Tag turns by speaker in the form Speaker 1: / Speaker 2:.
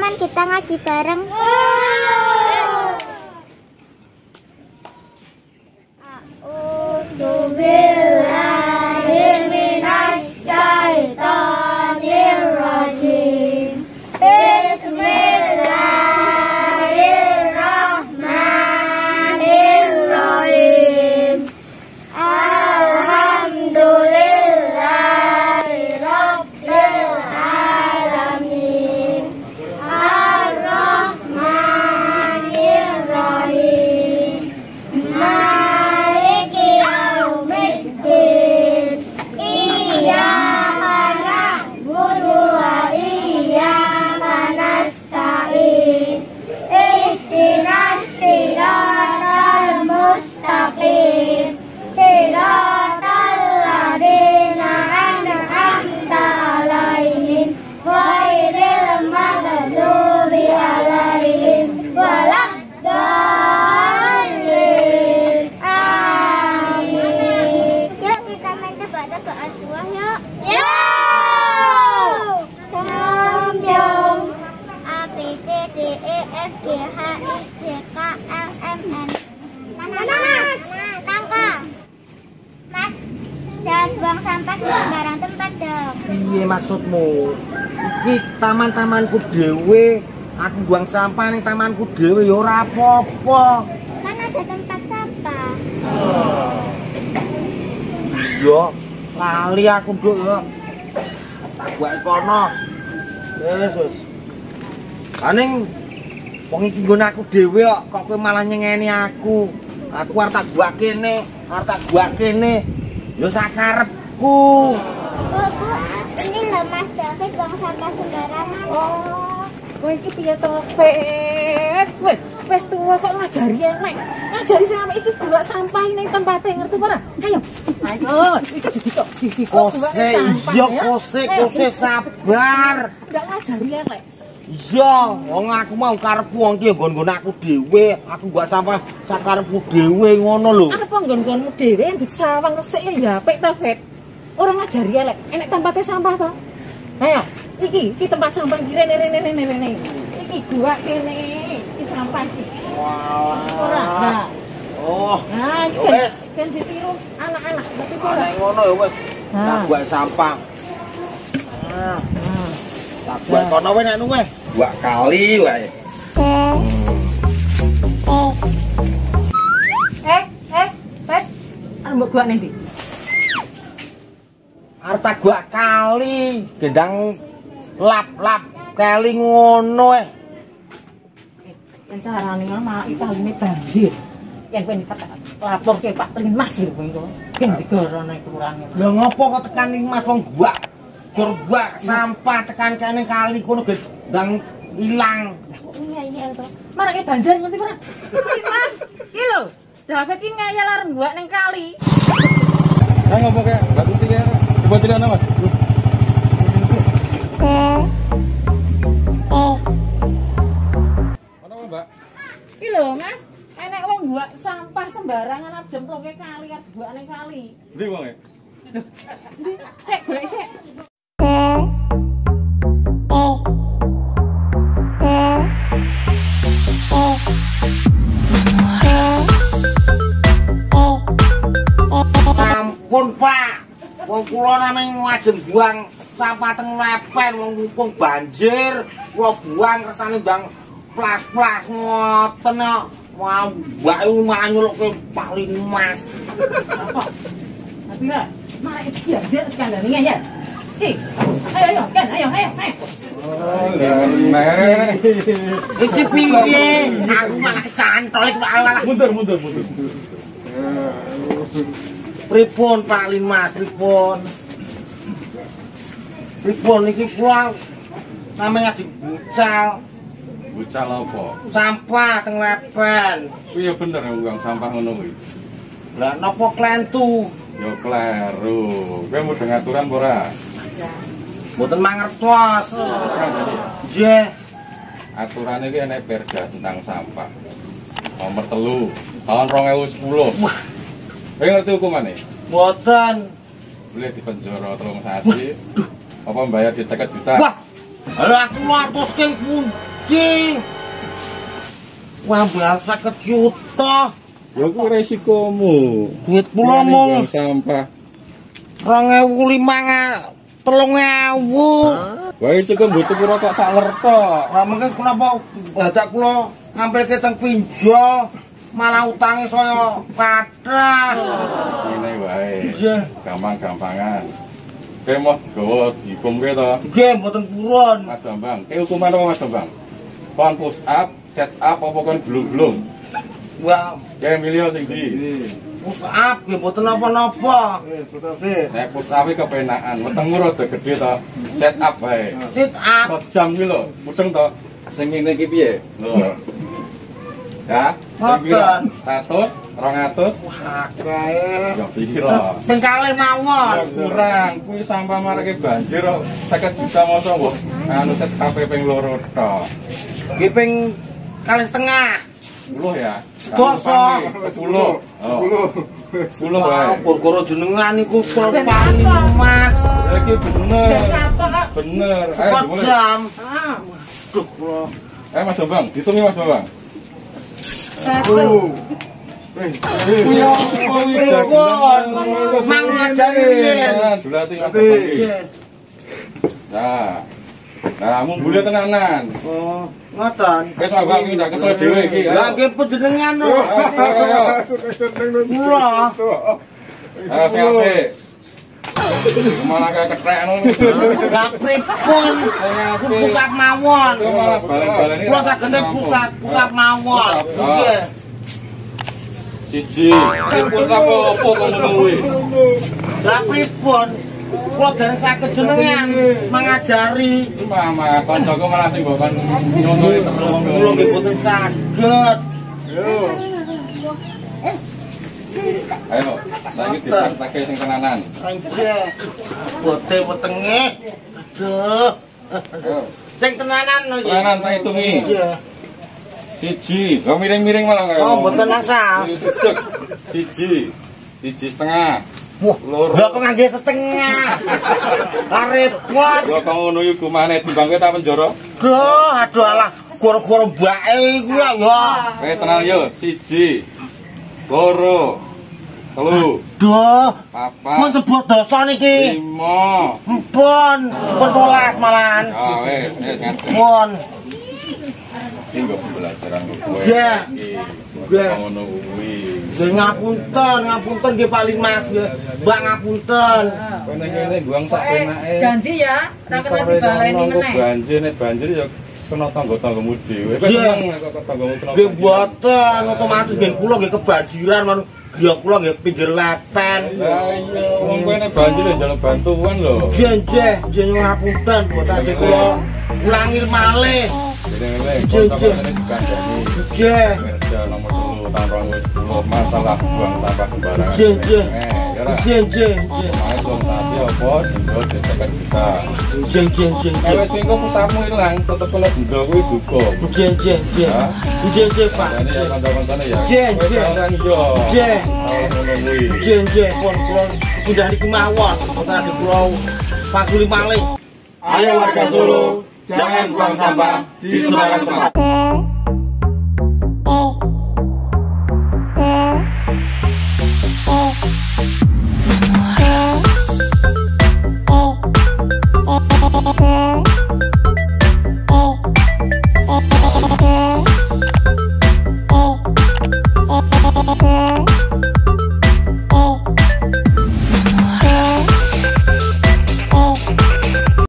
Speaker 1: teman-teman kita ngaji bareng.
Speaker 2: Piye maksudmu? Iki taman-tamanku dhewe. Aku buang sampah ning tamanku dhewe ya ora apa-apa.
Speaker 1: Kan ada tempat sampah.
Speaker 2: Yo, lali aku nduk yo. Tak buat kono. Wis wis. Aning wong iki nggon aku dhewe kok kok kowe malah nyengeni aku. Aku arep tak buat kene, arep tak buat kene. Yo sakarepku.
Speaker 1: Bu, ini loh Mas David buang sampah sembarangan.
Speaker 3: Oh, kowe iki piye to, Fet? Wes, wes tuwa kok ngajari elek. Ngajari sampe iki buat sampah ning tempate ngerti ora? Ayo. Ayo, iki siji kok buat
Speaker 2: Kose,
Speaker 3: sampah,
Speaker 2: iya
Speaker 3: ya.
Speaker 2: kose, kose sabar.
Speaker 3: Ndak ngajari elek.
Speaker 2: Iya, wong aku mau karepku wong iki nggon-nggon aku dhewe. Aku gak sampah sakarepku dhewe ngono lho.
Speaker 3: Apa nggon-nggonmu dhewe yang dicawang resik ya apik ta, Fet? Ora ngajari elek. Enek tempate sampah to. Ayo, iki, iki tempat sampah iki rene rene rene rene. Iki gua kene. Iki sampah iki. Ora. Nah,
Speaker 2: Oh,
Speaker 3: Nah, iki
Speaker 2: Wes.
Speaker 3: kan, ditiru anak-anak, berarti ora.
Speaker 2: ngono ya.
Speaker 3: Ah.
Speaker 2: Tak buat sampah. Ah,
Speaker 3: Nah,
Speaker 2: tak buat kono wae nek nuwe. Buat kali wae.
Speaker 3: eh, eh, Pet, anu mbok gua nanti.
Speaker 2: Arep tak buat kali, gendang lap-lap kali ngono eh.
Speaker 3: Yang carane ngono malah italine banjir. Yang lapor ke Pak kowe. Gen digorono.
Speaker 2: Lah ngopo kok tekan ning Mas wong gua? Gua sampah tekan kene kali kono gendang ilang.
Speaker 3: Lah kok ngeyel to? Marake banjir ngerti ora? Limas, iki lho. David iki ngeyel arep gua ning kali.
Speaker 4: Saya ngomong kayak Mbak Tuti ya. Coba tidak nama mas. Mana Mbak?
Speaker 3: Iki lho, Mas. Enek wong gua sampah sembarangan arep jemploke kali arep gua ning kali.
Speaker 4: Ndi wong ya?
Speaker 3: Ndi? Sik, golek sik.
Speaker 2: Ampun, Pak. Wong kula namung ngajeng buang sampah teng lepen wong mumpung banjir, kula buang kersane bang plas-plas ngoten kok. Mbak iku malah nyuluke Pak Limas.
Speaker 3: Apa? Tapi lah, marake dia dia kandane ngeyel. Hei, ayo ayo, kan ayo ayo ayo.
Speaker 4: Oh, Nenek.
Speaker 2: Iki piye? Aku malah kecantol iki malah.
Speaker 4: Mundur, mundur, mundur.
Speaker 2: Pripun Pak Limas, pripun? Pripun iki kula namung ngajeng bucal
Speaker 4: apa?
Speaker 2: sampah teng lepen.
Speaker 4: Iya bener ya uang sampah ngono kuwi.
Speaker 2: Lah napa klentu?
Speaker 4: Yo kleru. Kowe mau aturan apa ora?
Speaker 2: Mboten mangertos. Nggih.
Speaker 4: Aturan iki enek perda tentang sampah. Nomor telu tahun 2010.
Speaker 2: Wah.
Speaker 4: Kowe ngerti hukumannya?
Speaker 2: Mboten.
Speaker 4: Boleh dipenjara telung sasi. Apa bayar di 50 juta?
Speaker 2: Wah, Lah aku latos keng pundi. Wah, mbak sakit juta.
Speaker 4: Ya ku resikomu.
Speaker 2: Duit kula
Speaker 4: Berani
Speaker 2: mung
Speaker 4: buang sampah.
Speaker 2: 2500 3000.
Speaker 4: Wae cukup butuh pura kok sak lertok.
Speaker 2: Lah mungkin kenapa badak kula ngambil ke teng pinjol malah utange saya kathah.
Speaker 4: Ngene wae.
Speaker 2: Iya.
Speaker 4: Gampang-gampangan. Kowe mau gawa dihukumke to.
Speaker 2: Nggih mboten purun.
Speaker 4: Mas Bambang, kowe hukuman apa Mas Bambang? Kon push up, set up apa kon belum-belum?
Speaker 2: Wah,
Speaker 4: Kowe milih sing ndi?
Speaker 2: push up nggih mboten napa-napa.
Speaker 4: Nek push up iki kepenakan, wetengmu rada gede to. Set up wae.
Speaker 2: Sit up.
Speaker 4: Kok jam iki lho, mudeng to. Sing ngene iki piye? Lho. Ya, sing pira?
Speaker 2: Ngoten.
Speaker 4: 100, 200,
Speaker 2: Akeh.
Speaker 4: ya pira?
Speaker 2: Ping kalih mawon.
Speaker 4: Ya kurang, kuwi sampah marake banjir kok 50 juta masa mbok anu set HP ping loro tok.
Speaker 2: Nggih ping kalih setengah.
Speaker 4: 10 ya.
Speaker 2: Kosong.
Speaker 4: 10. 10. 10 wae.
Speaker 2: Goro-goro jenengan niku kula paling Mas.
Speaker 4: Ya iki bener.
Speaker 3: Dan apa kak?
Speaker 4: Bener. Ayo
Speaker 2: Kok
Speaker 4: dimulai.
Speaker 2: jam.
Speaker 3: Ah,
Speaker 2: Duh kula.
Speaker 4: Eh Mas Bambang, hitungi Mas Bambang.
Speaker 3: Satu.
Speaker 2: Yo, pripun? Mang ngajari riyen.
Speaker 4: Dulati Mas Bambang iki.
Speaker 2: Nggih.
Speaker 4: Nah. Nah, mun bule tenanan.
Speaker 2: Oh, ngoten.
Speaker 4: Wis Mas Bambang iki ndak kesel dhewe iki.
Speaker 2: Lah nggih panjenengan
Speaker 4: sing apik. Malah kayak ketrek ngono.
Speaker 2: Lah pripun? Pusat mawon.
Speaker 4: Malah balen-baleni.
Speaker 2: Kula saged pusat, pusat mawon. Nggih.
Speaker 4: Siji, apa apa kok ngono kuwi?
Speaker 2: Lah pripun? Kula dereng saged jenengan mengajari.
Speaker 4: Mama, kancaku malah sing mbok kan nyontohi terus.
Speaker 2: Kula nggih boten saged.
Speaker 4: Ayo, saiki dipraktekke sing tenanan.
Speaker 2: Anjir. Bote wetenge. Aduh. Sing tenanan no iki.
Speaker 4: Tenanan tak hitungi.
Speaker 2: Iya.
Speaker 4: Siji, kok miring-miring malah kaya.
Speaker 2: Oh, mboten langsung.
Speaker 4: Siji. Siji. Setengah.
Speaker 2: Wah,
Speaker 4: Loro.
Speaker 2: lho kok ngangge setengah. Lah repot.
Speaker 4: Kok kok ngono iku maneh timbang kowe tak penjara.
Speaker 2: Duh, aduh alah. Goro-goro mbake iku ya.
Speaker 4: Wis tenang yo, siji. Loro. Telu.
Speaker 2: Duh, mun
Speaker 4: Papat.
Speaker 2: sebut dosa niki.
Speaker 4: Lima.
Speaker 2: Mpun, mpun sholat malahan.
Speaker 4: Ah, wis, wis ngerti.
Speaker 2: Mun.
Speaker 4: Iki kok pembelajaran.
Speaker 2: Iya.
Speaker 4: Iki.
Speaker 2: Iya.
Speaker 4: Kok Ngono kuwi.
Speaker 2: Nggih ngapunten, ngapunten nggih Pak Limas nggih. Mbak ngapunten.
Speaker 4: Ning kene buang sak
Speaker 3: Eh,
Speaker 4: penake.
Speaker 3: janji ya, kena dibaleni
Speaker 4: Kok
Speaker 3: meneh.
Speaker 4: banjir nek banjir ya kena tangga-tanggamu dhewe. Kowe
Speaker 2: Iya.
Speaker 4: seneng nek kok tanggamu kena.
Speaker 2: Nggih
Speaker 4: banjir.
Speaker 2: mboten, otomatis nggih kula nggih kebanjiran man. Ya kula nggih pinggir.
Speaker 4: Lah iya, wong kowe nek banjir njaluk bantuan lho.
Speaker 2: Jenjeh, jenjeh ngapunten mboten aja kula ulangi malih.
Speaker 4: Dene-dene
Speaker 2: Jen,
Speaker 4: kok
Speaker 2: jen.
Speaker 4: sampeyan dikandani.
Speaker 2: Jeh.
Speaker 4: Kerja nomor 10 tahun 2010 masalah buang sampah sembarangan.
Speaker 2: Jen, jen.
Speaker 4: Eh, ya ra.
Speaker 2: Jenjeh, jenjeh.
Speaker 4: Main dong tadi apa denda detekan kita.
Speaker 2: Jenjeh, jenjeh.
Speaker 4: Kalau sing kok pusatmu ilang tetep kena denda kuwi dukum.
Speaker 2: Jenjeh, jenjeh. Jenjeh, Pak.
Speaker 4: Ini ya kanca-kancane ya.
Speaker 2: Jen,
Speaker 4: Kowe
Speaker 2: jen.
Speaker 4: jangan yo.
Speaker 2: Jen.
Speaker 4: Kalau ngono kuwi.
Speaker 2: Jenjeh, pun kula pindah niki mawon. Mboten aja kula pasuli malih.
Speaker 4: Ayo warga Solo, jangan buang sampah di sembarang tempat.